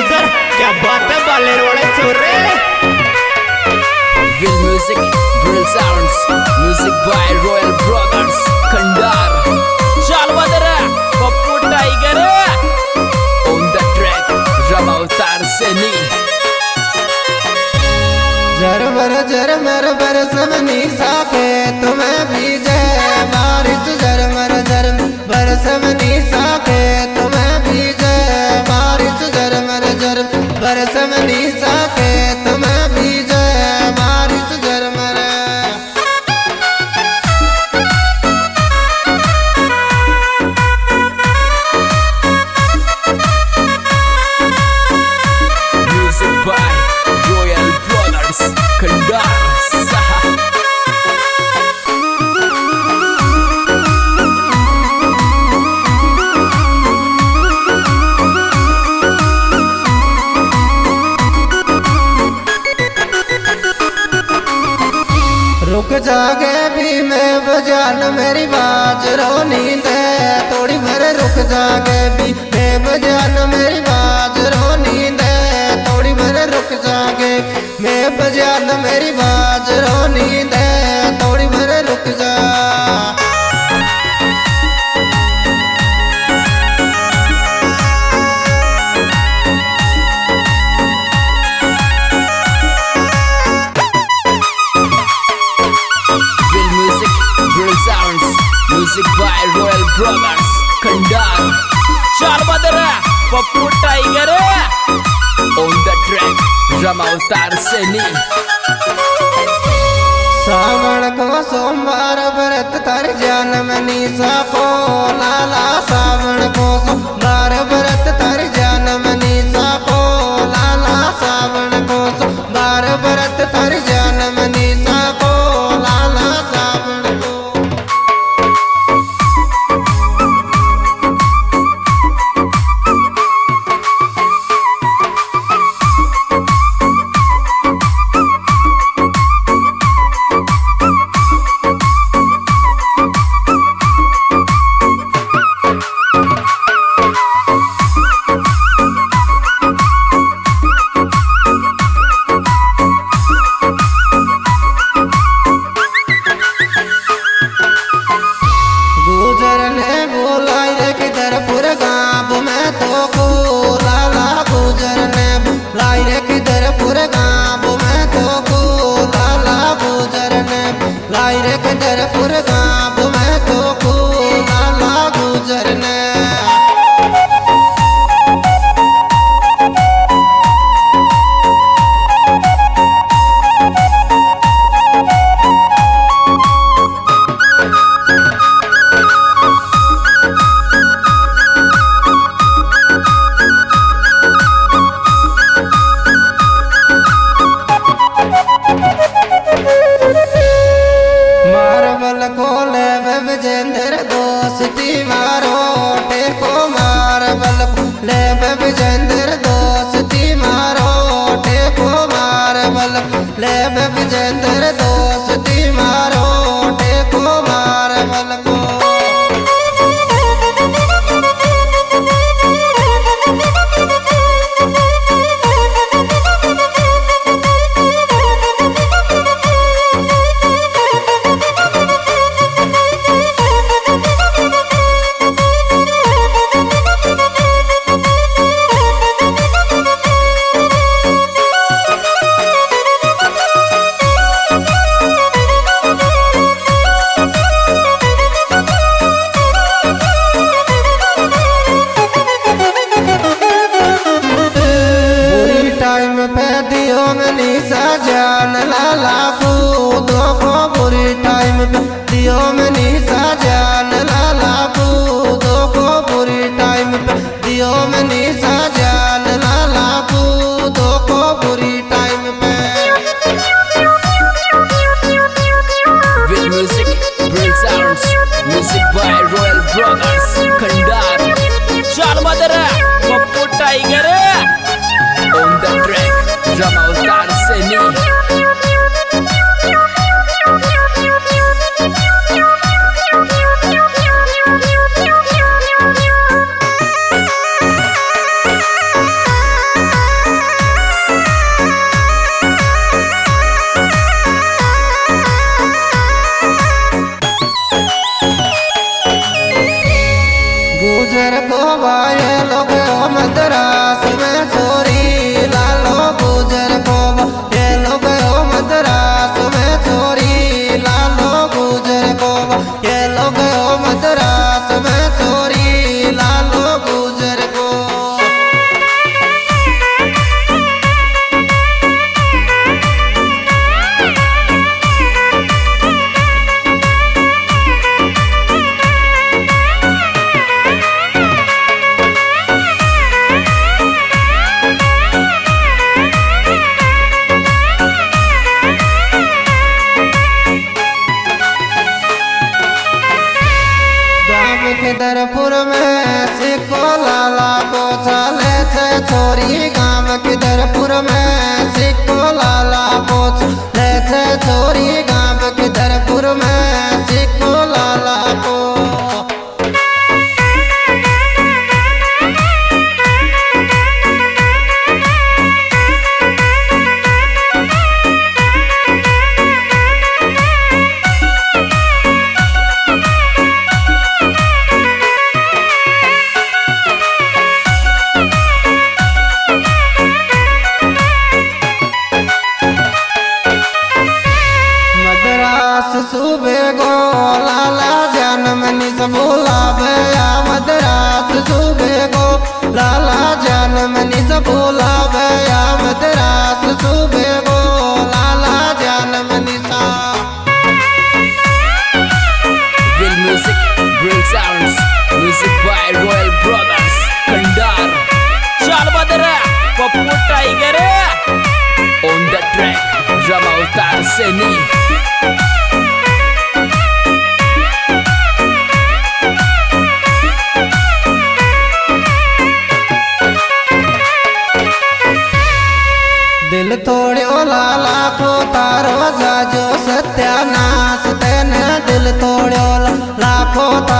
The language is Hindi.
लूजर क्या बात है बाले वाले छोरे will music drill sounds music by royal brothers Khandar चल बदरा Pappu tiger on the track Ramavtar Saini जर बर जर मर बर सब नी साथ है तुम्हें भी जर... बजान मेरी बाज रो नींद है थोड़ी भर रुक जागे भी। मैं बजान मेरी बाज रो नींद है थोड़ी भर रुक जागे। मैं बजान मेरी बाज बदरा Pappu tiger the track, Ram Avatar Seni. सावण को सोमवार व्रत कर जन्म सा को लाला सावण को दियो में निशा जान लाला को बुरी टाइम पे दियो किधरपुर में सिको लाला को चले थे। छोरी गाँव किधरपुर में सिको लाला को चले थे। छोरी गो, लाला जन्म निस बोलावे या मद्रास सुबह गो। लाला जन्म निस बोलावे या मद्रास सुबह कोता